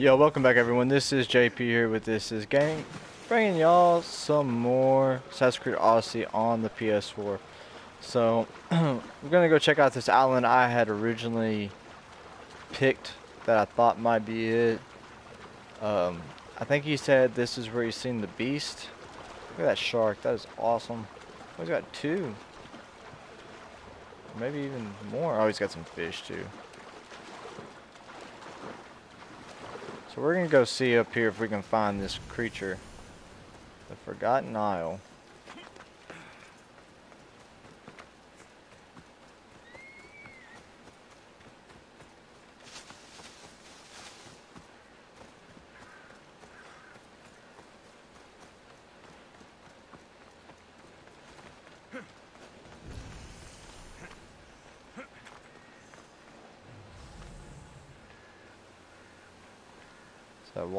Yo, welcome back everyone. This is JP here with This Is Gaming, bringing y'all some more Assassin's Creed Odyssey on the PS4. So, we're gonna go check out this island I had originally picked that I thought might be it. Um, I think he said this is where he's seen the beast. Look at that shark. That is awesome. Oh, he's got two. Maybe even more. Oh, he's got some fish too. We're going to go see up here if we can find this creature. The Forgotten Isle.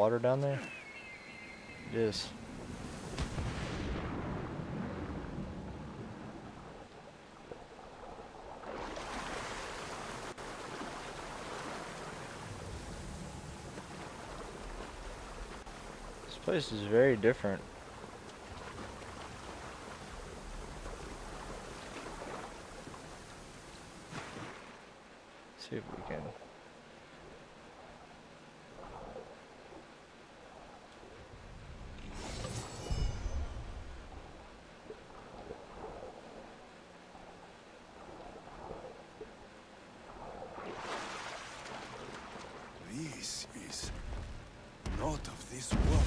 Water down there? It is. This place is very different. see if we can This is not of this world.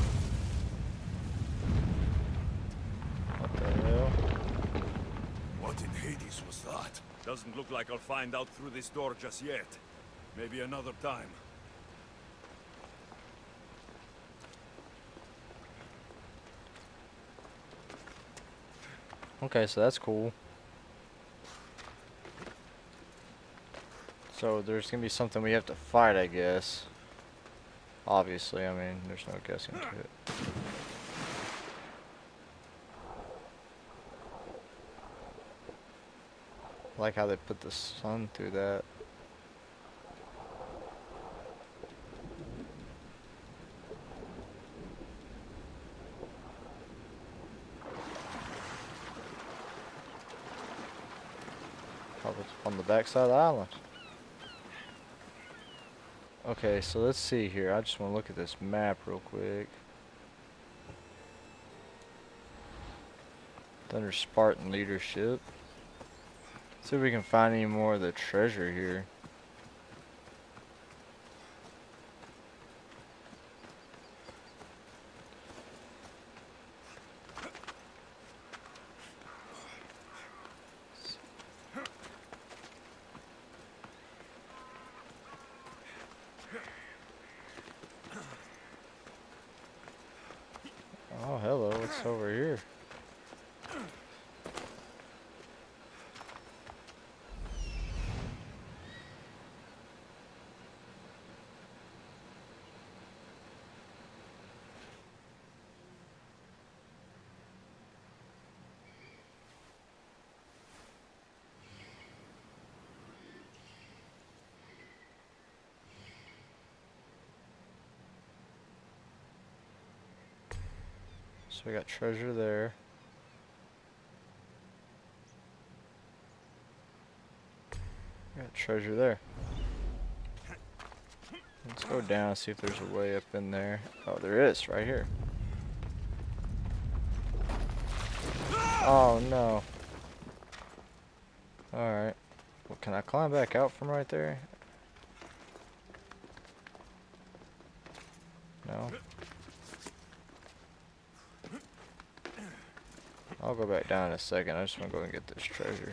What the hell? What in Hades was that? Doesn't look like I'll find out through this door just yet. Maybe another time. Okay, so that's cool. So there's gonna be something we have to fight, I guess. Obviously, I mean, there's no guessing to it. I like how they put the sun through that. Probably on the backside of the island. Okay, so let's see here. I just want to look at this map real quick. It's under Spartan leadership. See if we can find any more of the treasure here. Oh, hello. What's over here? So we got treasure there. We got treasure there. Let's go down see if there's a way up in there. Oh, there is, right here. Oh no. Alright. Well, can I climb back out from right there? No. I'll go back down in a second. I just want to go and get this treasure.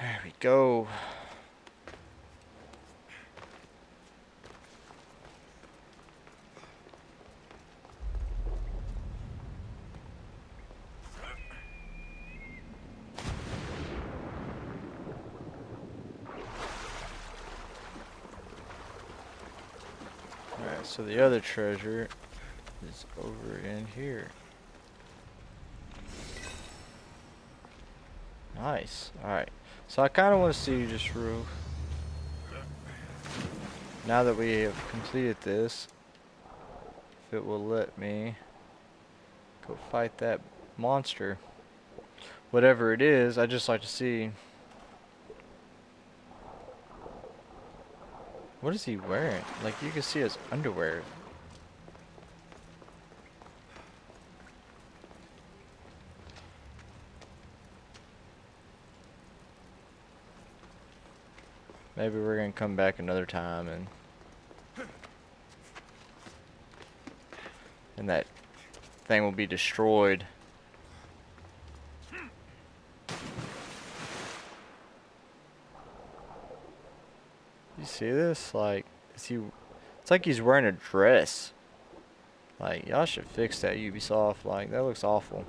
There we go. Alright, so the other treasure is over in here. Nice. Alright. So I kind of want to see just real now that we have completed this, if it will let me go fight that monster. Whatever it is, I'd just like to see. What is he wearing? Like you can see his underwear. Maybe we're gonna come back another time and and that thing will be destroyed. You see this? Like, is he? It's like he's wearing a dress. Like, y'all should fix that Ubisoft. Like, that looks awful.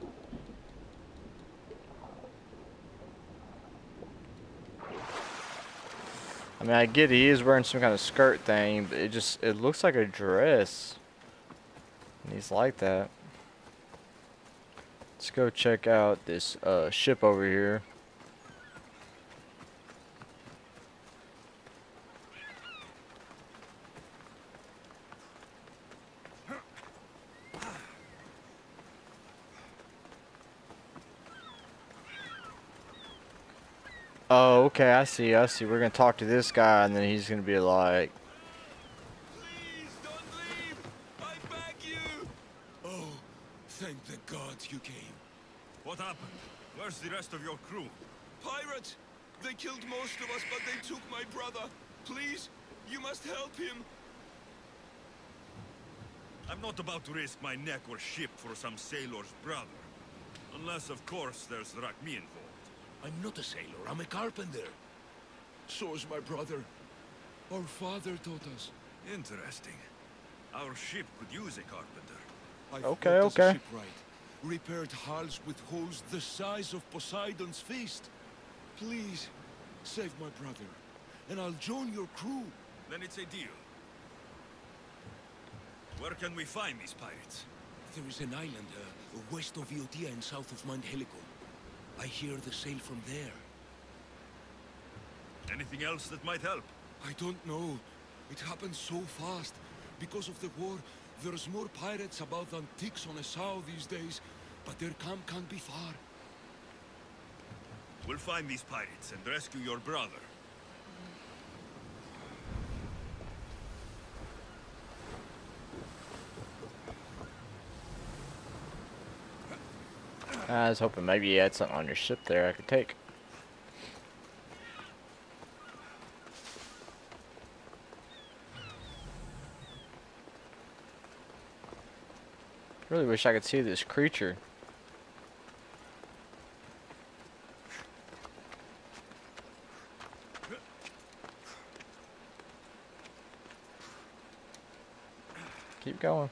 I mean, I get he is wearing some kind of skirt thing, but it just, it looks like a dress. And he's like that. Let's go check out this uh, ship over here. Oh, okay, I see, I see. We're gonna talk to this guy, and then he's gonna be like, Please don't leave! I beg you! Oh, thank the gods you came. What happened? Where's the rest of your crew? Pirates! They killed most of us, but they took my brother. Please, you must help him. I'm not about to risk my neck or ship for some sailor's brother. Unless, of course, there's drachmae involved. I'm not a sailor, I'm a carpenter. So is my brother. Our father taught us. Interesting. Our ship could use a carpenter. I Okay, fought as a okay. shipwright, repaired hulls with holes the size of Poseidon's fist. Please, save my brother, and I'll join your crew. Then it's a deal. Where can we find these pirates? There is an island uh, west of Boeotia and south of Mount Helicon. I hear the sail from there. Anything else that might help? I don't know. It happened so fast. Because of the war, there's more pirates about than ticks on a sow these days, but their camp can't be far. We'll find these pirates and rescue your brother. I was hoping maybe you had something on your ship there I could take. Really wish I could see this creature. Keep going.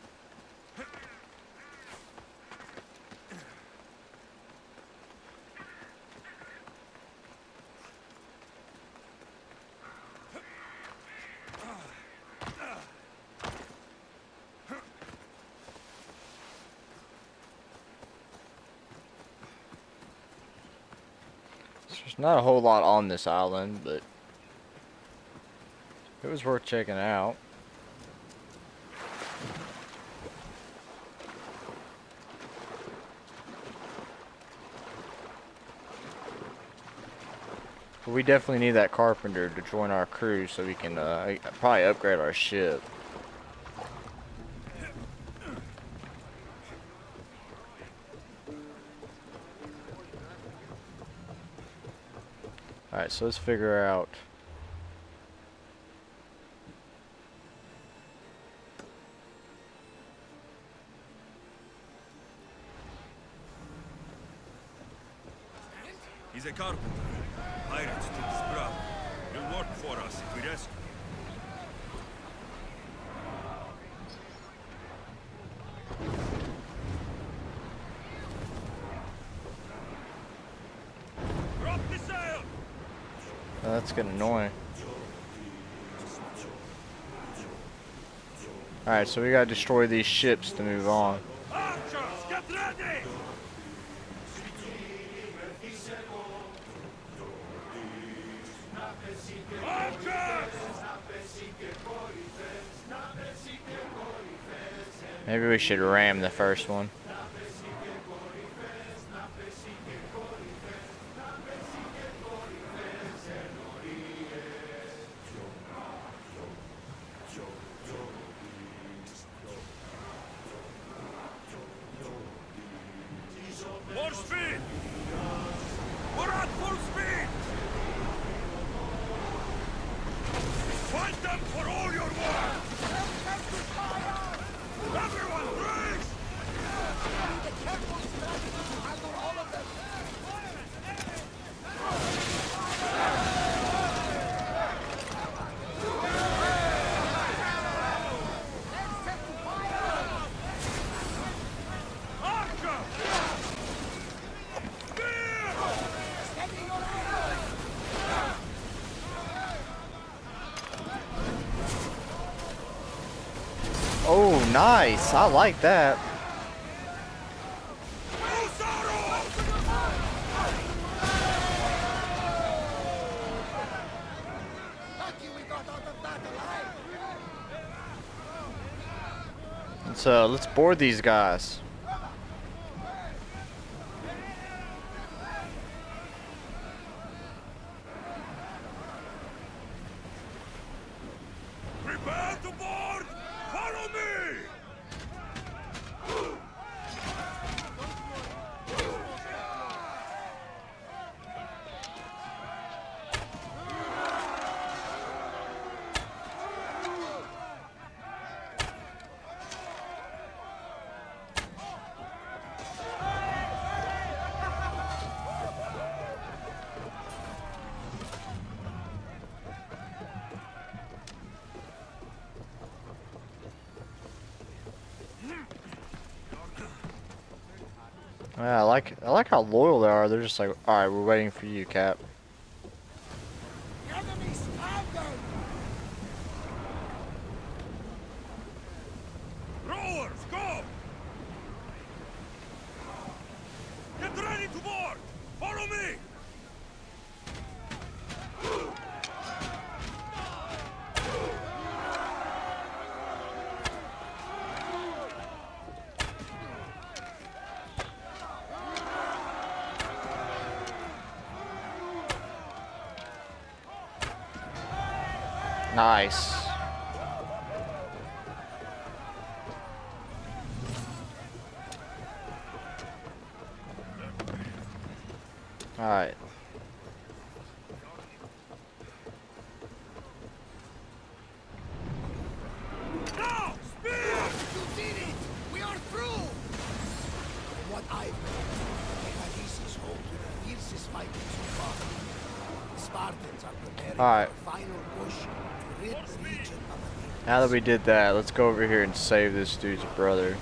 There's not a whole lot on this island, but it was worth checking out. We definitely need that carpenter to join our crew so we can uh, probably upgrade our ship. Alright, so let's figure out. He's a carpenter. Pirates took his brother. He'll work for us if we rescue him. that's getting annoying. Alright, so we gotta destroy these ships to move on. Maybe we should ram the first one. Nice. I like that. So let's board these guys. Prepare to board! Follow me! Yeah, I like I like how loyal they are. They're just like, all right, we're waiting for you, Cap. Enemy standing! Rowers, go! Get ready to board! Follow me! Nice. All right. Now! Spear! You did it! We are through! From what I've heard, Epidis is home to the fiercest fighting so far. The Spartans are preparing All right. for a final push to rid the Legion of the Now that we did that, let's go over here and save this dude's brother.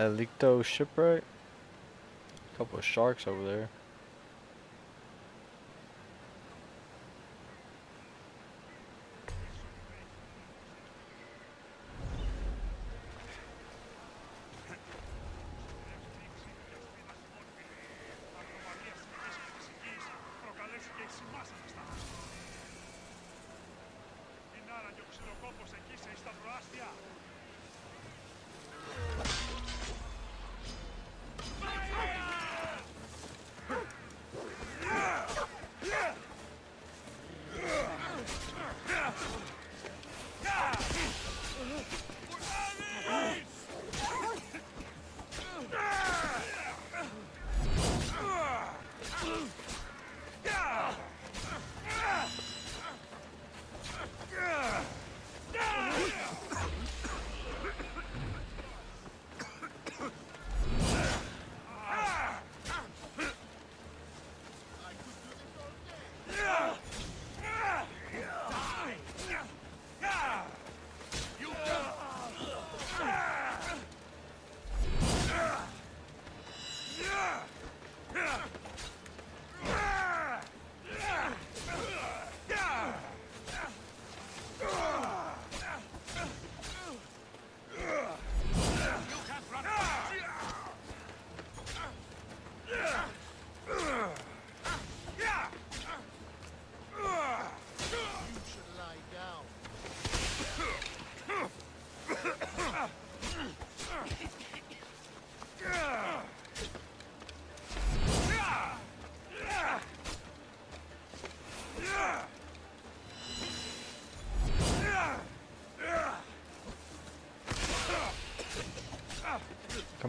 Elicto shipwreck. A Couple of sharks over there.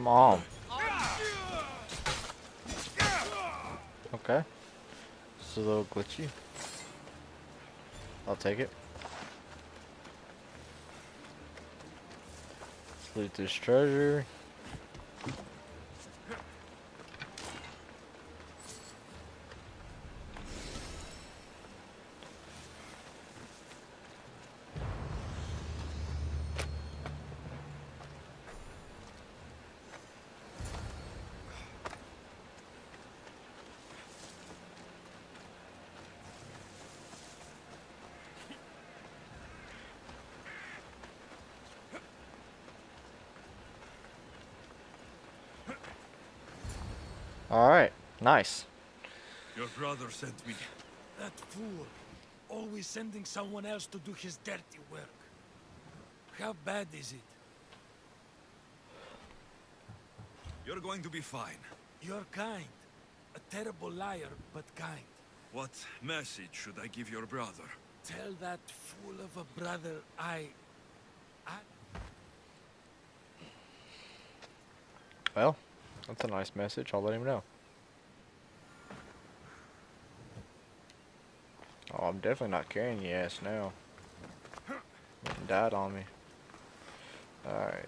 Come on. Okay. It's a little glitchy. I'll take it. Let's loot this treasure. Alright, nice. Your brother sent me. That fool. Always sending someone else to do his dirty work. How bad is it? You're going to be fine. You're kind. A terrible liar, but kind. What message should I give your brother? Tell that fool of a brother I... I... Well, that's a nice message. I'll let him know. I'm definitely not carrying your ass now. Died on me. Alright.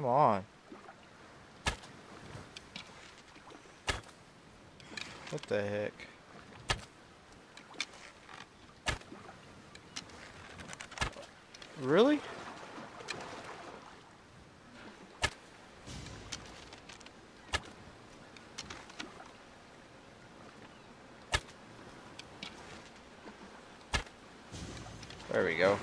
Come on. What the heck? Really? There we go.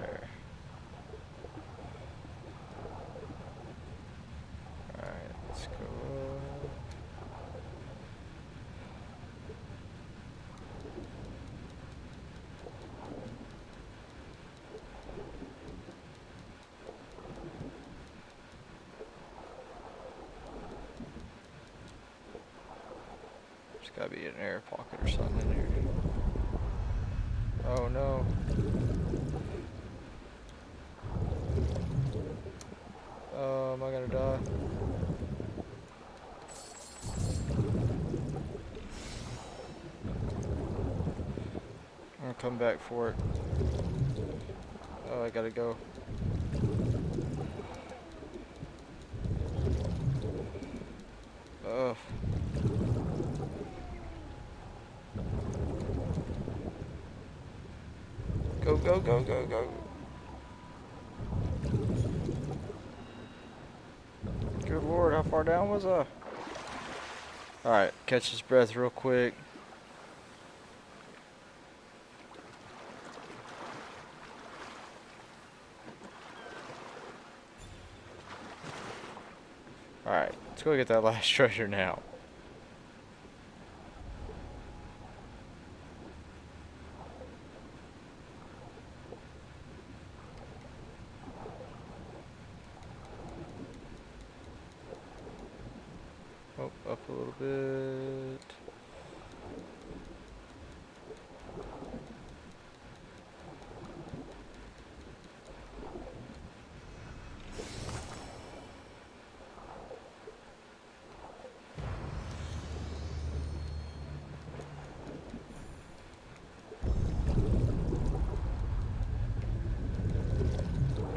There. Alright, let's go. up. There's gotta be an air pocket or something in here. Oh no. Oh, am I gonna die? I'm gonna come back for it. Oh, I gotta go. Oh. Go, go, go, go, go. Good lord, how far down was I? Alright, catch his breath real quick. Alright, let's go get that last treasure now.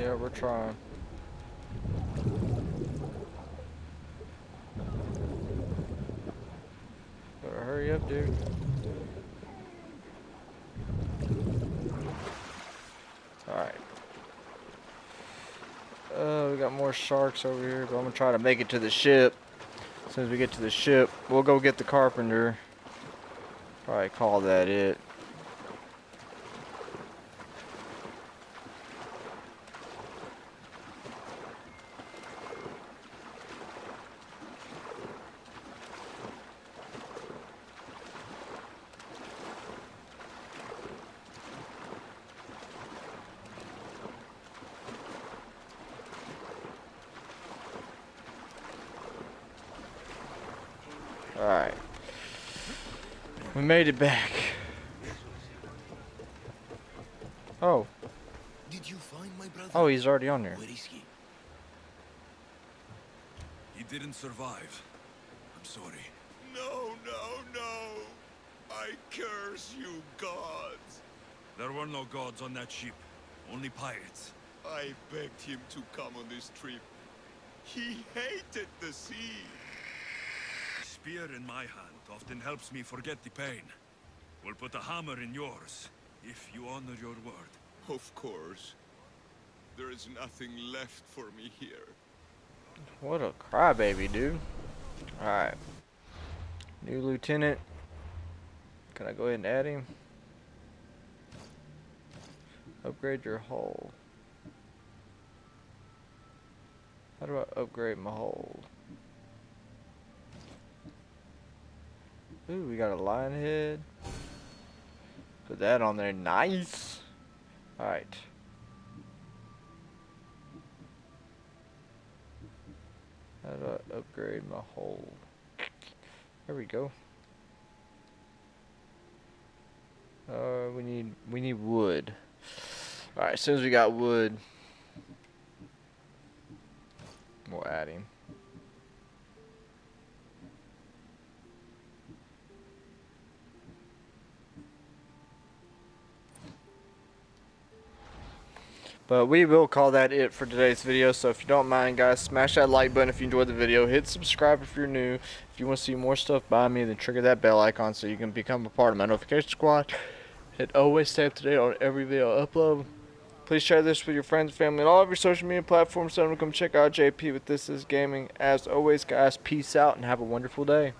Yeah, we're trying. Better hurry up, dude. Alright. Uh, we got more sharks over here, but I'm gonna try to make it to the ship. As soon as we get to the ship, we'll go get the carpenter. Probably call that it. We made it back. Oh. Did you find my brother? Oh, he's already on there. Where is he? He didn't survive. I'm sorry. No, no, no. I curse you, gods. There were no gods on that ship. Only pirates. I begged him to come on this trip. He hated the sea. Spear in my hand often helps me forget the pain. We'll put a hammer in yours, if you honor your word. Of course. There is nothing left for me here. What a crybaby, dude. Alright. New lieutenant. Can I go ahead and add him? Upgrade your hull. How do I upgrade my hull? Ooh, we got a lion head. Put that on there. Nice. Alright. How do I upgrade my hull? There we go. Uh, we need we need wood. All right, as soon as we got wood, we'll add him. But we will call that it for today's video. So if you don't mind, guys, smash that like button if you enjoyed the video. Hit subscribe if you're new. If you want to see more stuff by me, then trigger that bell icon so you can become a part of my notification squad. Hit always stay up to date on every video I upload. Please share this with your friends, family, and all of your social media platforms. So come check out JP with This Is Gaming. As always, guys, peace out and have a wonderful day.